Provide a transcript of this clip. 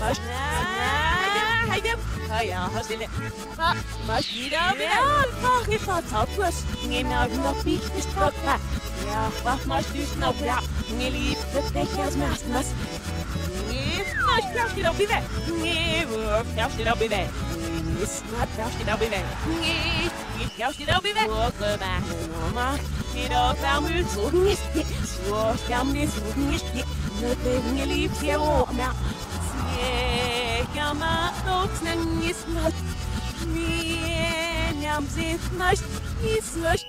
højre ich was auf was. Nimm mir noch nicht gestrockt. Ja, mal süß noch ja. Mir lieb Becher smerzen was. Nós pjaust it oppi vei. Pjaust it oppi vei. Snart pjaust it oppi vei. Pjaust it oppi vei. Åkerværnummer, et opvarmet tungeske, Svorskramne tungeske, når det liv til ordner. Snækkermer snangesmot, Mienjam sit mast, i slush.